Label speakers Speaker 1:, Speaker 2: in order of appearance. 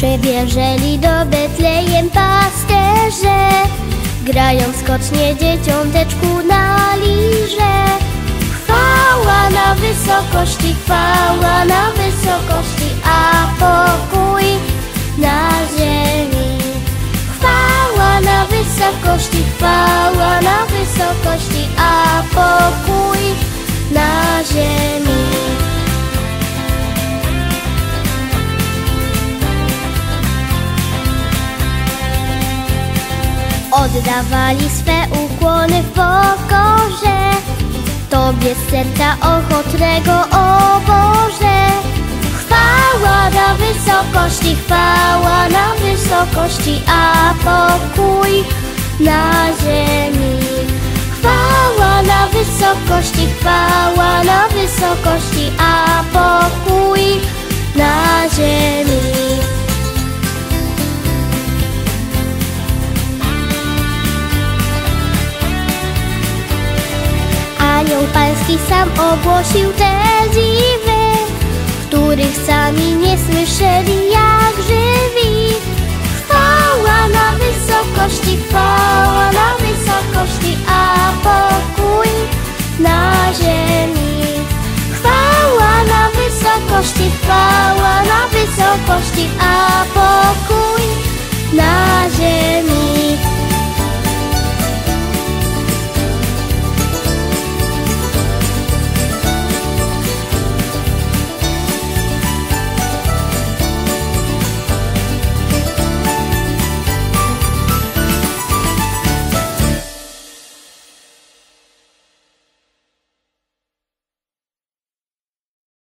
Speaker 1: Przybierzeli do Betlejem pasterze. Grają skocznie dzieciąteczku na lirze. Chwała na wysokości, chwała na wysokości A pokój na ziemi. Chwała na wysokości, chwała na wysokości A Oddawali swe ukłony w pokorze. Tobie z serca ochotnego, o Boże. Chwała na wysokości, chwała na wysokości A pokój na ziemi. Chwała na wysokości, chwała na wysokości A pokój Anioł Pański sam ogłosił te dziwy, których sami nie słyszeli jak żywi. Chwała na wysokości, chwała.